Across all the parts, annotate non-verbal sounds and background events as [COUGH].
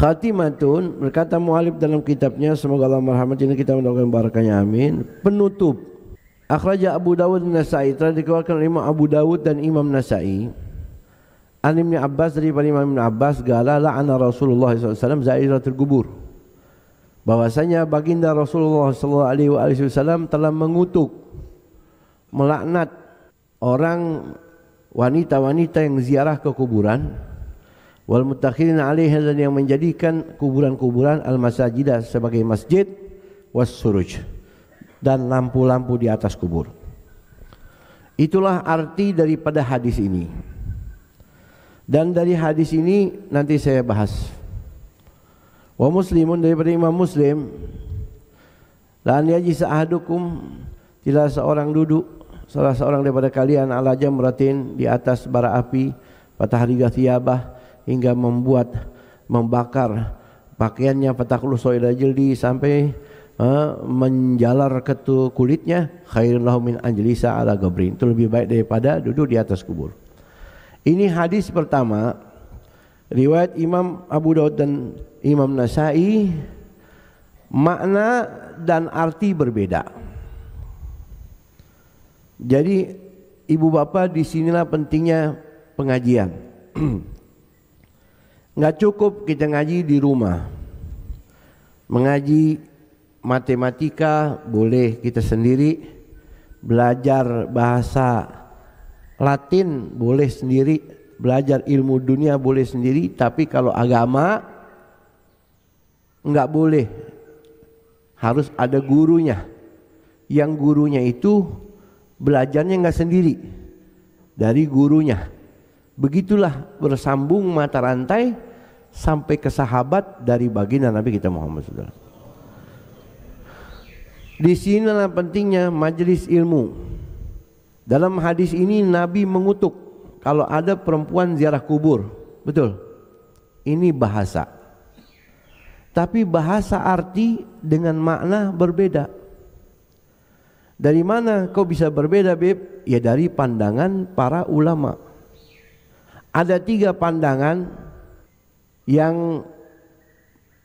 Khatimatun berkata mualif dalam kitabnya semoga Allah merahmati ini kita mendoakan barakahnya amin. Penutup Akhraja Abu Dawud dan Nasai telah dikeluarkan oleh Imam Abu Dawud dan Imam Nasai. An Ibn Abbas dari Imam Ibn Abbas gala la'ana Rasulullah SAW zairatul kubur. Bahwasanya baginda Rasulullah SAW telah mengutuk melaknat orang wanita-wanita yang ziarah ke kuburan wal mutakhirin alaiha dan yang menjadikan kuburan-kuburan al-masajidah sebagai masjid was suruj dan lampu-lampu di atas kubur. Itulah arti daripada hadis ini. Dan dari hadis ini nanti saya bahas. Wa muslimun daripada Imam Muslim La yajis ahadukum tidak seorang duduk salah seorang daripada kalian ala jamratin di atas bara api patah riga thiyabah hingga membuat membakar pakaiannya fatakulu soida jildi sampai uh, menjalar ke kulitnya. Khairun lahu min anjelisa ala gabrin. Itu lebih baik daripada duduk di atas kubur. Ini hadis pertama riwayat Imam Abu Daud dan Imam Nasai. Makna dan arti berbeda. Jadi ibu bapak di sinilah pentingnya pengajian [CLEARS THROAT] nggak cukup kita ngaji di rumah. Mengaji matematika boleh kita sendiri. Belajar bahasa Latin boleh sendiri. Belajar ilmu dunia boleh sendiri. Tapi kalau agama nggak boleh. Harus ada gurunya. Yang gurunya itu belajarnya nggak sendiri. Dari gurunya. Begitulah bersambung mata rantai sampai ke sahabat dari baginda Nabi kita Muhammad SAW. Di sinilah pentingnya majelis ilmu. Dalam hadis ini Nabi mengutuk kalau ada perempuan ziarah kubur. Betul. Ini bahasa. Tapi bahasa arti dengan makna berbeda. Dari mana kau bisa berbeda, Beb? Ya dari pandangan para ulama ada tiga pandangan yang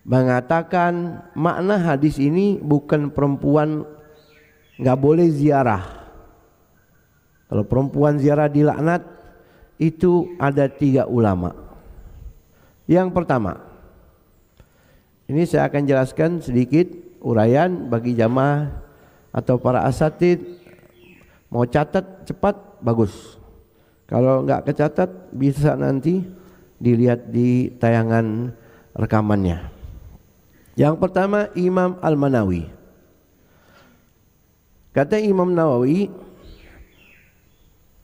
mengatakan makna hadis ini bukan perempuan nggak boleh ziarah. Kalau perempuan ziarah dilaknat itu ada tiga ulama. Yang pertama, ini saya akan jelaskan sedikit uraian bagi jamaah atau para asatid mau catat cepat bagus. Kalau nggak kecatat bisa nanti dilihat di tayangan rekamannya. Yang pertama Imam Al-Manawi. Kata Imam Nawawi,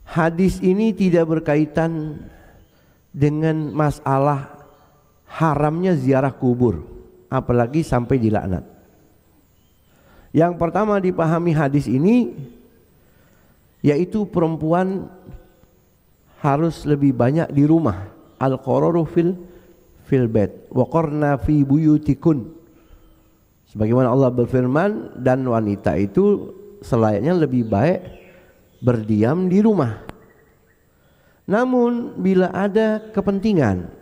hadis ini tidak berkaitan dengan masalah haramnya ziarah kubur, apalagi sampai dilaknat. Yang pertama dipahami hadis ini yaitu perempuan harus lebih banyak di rumah al qararu fil fil bait. Wa qarna fi buyutikun. Sebagaimana Allah berfirman dan wanita itu selayaknya lebih baik berdiam di rumah. Namun bila ada kepentingan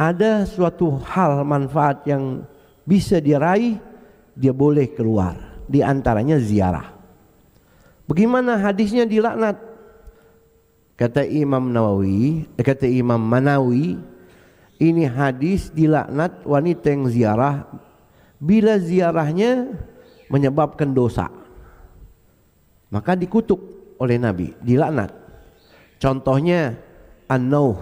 ada suatu hal manfaat yang bisa diraih dia boleh keluar. Di antaranya ziarah. Bagaimana hadisnya dilaknat Kata Imam Nawawi, eh, kata Imam Manawi, ini hadis dilaknat wanita yang ziarah bila ziarahnya menyebabkan dosa. Maka dikutuk oleh Nabi, dilaknat. Contohnya an-nauh.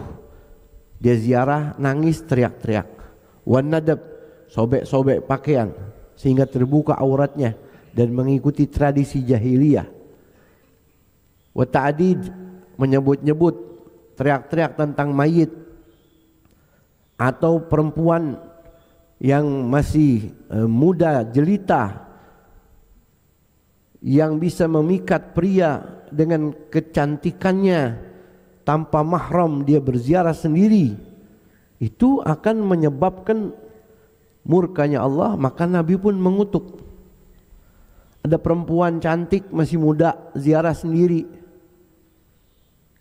Dia ziarah nangis teriak-teriak. Wan nadab sobek-sobek pakaian sehingga terbuka auratnya dan mengikuti tradisi jahiliyah. Wa ta'did menyebut-nyebut teriak-teriak tentang mayit atau perempuan yang masih e, muda jelita yang bisa memikat pria dengan kecantikannya tanpa mahram dia berziarah sendiri itu akan menyebabkan murkanya Allah maka Nabi pun mengutuk. Ada perempuan cantik masih muda ziarah sendiri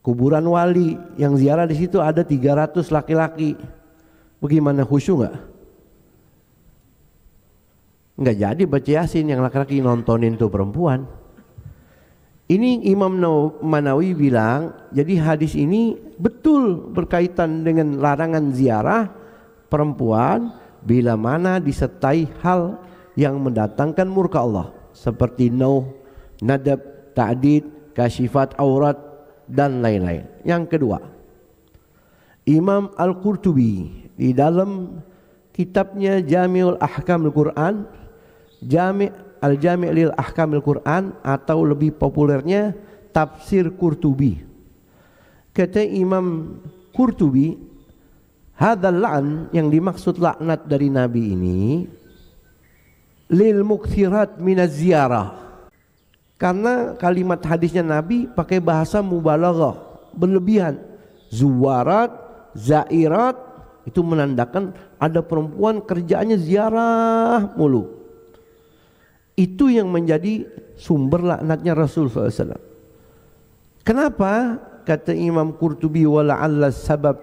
kuburan wali yang ziarah di situ ada 300 laki-laki Bagaimana khusyuk nggak? Nggak jadi baca yasin yang laki-laki nontonin tuh perempuan. Ini Imam Manawi bilang, jadi hadis ini betul berkaitan dengan larangan ziarah perempuan bila mana disertai hal yang mendatangkan murka Allah seperti nauh, nadab, ta'did, kasyifat aurat dan lain-lain. Yang kedua, Imam Al-Qurtubi di dalam kitabnya Jami'ul Ahkam Al-Quran, Jami' Al-Jami' lil Ahkamil Quran atau lebih populernya Tafsir Qurtubi. Kata Imam Qurtubi, hadzal la'n yang dimaksud laknat dari Nabi ini lil mukthirat minaz ziarah. Karena kalimat hadisnya Nabi pakai bahasa mubalaghah, berlebihan. Zuwarat, zairat itu menandakan ada perempuan kerjaannya ziarah mulu itu yang menjadi sumber laknatnya Rasul SAW. Kenapa? Kata Imam Qurtubi wala'alla sabab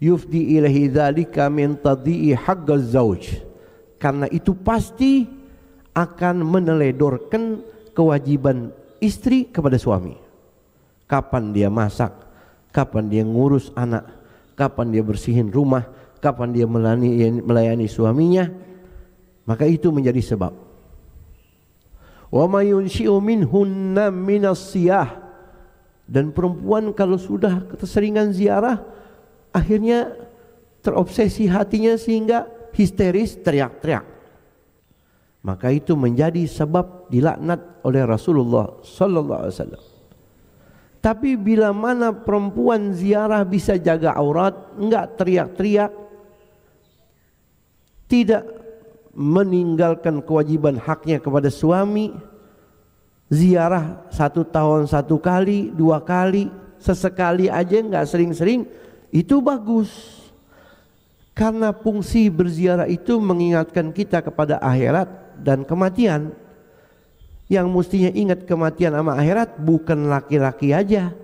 yufdi ilahi dhalika min tadhi'i haqqa zawj. Karena itu pasti akan meneledorkan kewajiban istri kepada suami. Kapan dia masak, kapan dia ngurus anak, kapan dia bersihin rumah, kapan dia melayani, melayani suaminya, maka itu menjadi sebab. Wa minhunna minas siyah. Dan perempuan kalau sudah keseringan ziarah akhirnya terobsesi hatinya sehingga histeris teriak-teriak maka itu menjadi sebab dilaknat oleh Rasulullah sallallahu alaihi wasallam. Tapi bila mana perempuan ziarah bisa jaga aurat enggak teriak-teriak tidak meninggalkan kewajiban haknya kepada suami ziarah satu tahun satu kali dua kali sesekali aja nggak sering-sering itu bagus. Karena fungsi berziarah itu mengingatkan kita kepada akhirat dan kematian yang mestinya ingat kematian sama akhirat bukan laki-laki aja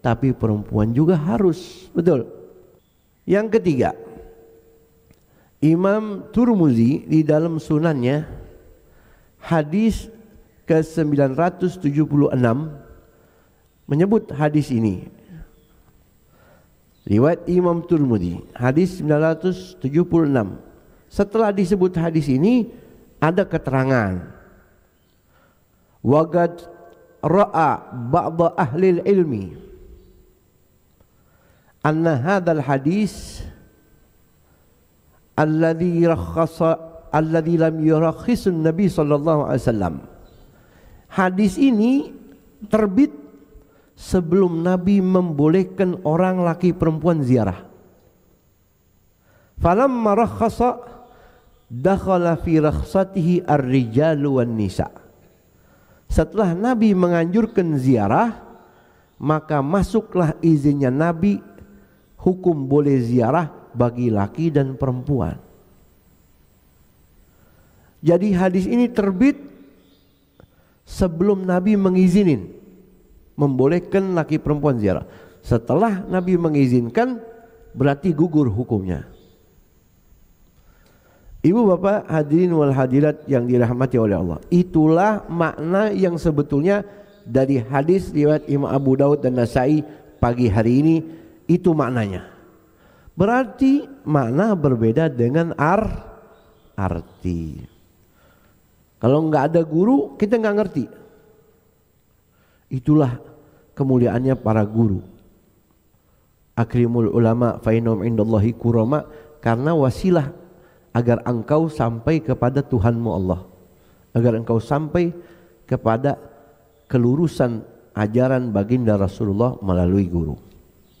tapi perempuan juga harus betul yang ketiga Imam Turmuzi di dalam sunannya hadis ke-976 menyebut hadis ini. Riwayat Imam Turmuzi hadis 976. Setelah disebut hadis ini ada keterangan. Wagad ra'a ba'd ahli ilmi anna hadzal hadis alladhi rakhasa alladhi lam yurakhisun Nabi sallallahu alaihi wasallam. Hadis ini terbit sebelum Nabi membolehkan orang laki perempuan ziarah. Falamma rakhasa dakhala fi rakhsatihi ar-rijal wan nisa. Setelah Nabi menganjurkan ziarah, maka masuklah izinnya Nabi hukum boleh ziarah bagi laki dan perempuan. Jadi hadis ini terbit sebelum Nabi mengizinin membolehkan laki perempuan ziarah. Setelah Nabi mengizinkan berarti gugur hukumnya. Ibu bapak hadirin wal hadirat yang dirahmati oleh Allah. Itulah makna yang sebetulnya dari hadis riwayat Imam Abu Daud dan Nasai pagi hari ini itu maknanya. Berarti makna berbeda dengan ar arti. Kalau nggak ada guru, kita nggak ngerti. Itulah kemuliaannya para guru. Akrimul ulama fainum indallahi kurama karena wasilah agar engkau sampai kepada Tuhanmu Allah. Agar engkau sampai kepada kelurusan ajaran baginda Rasulullah melalui guru.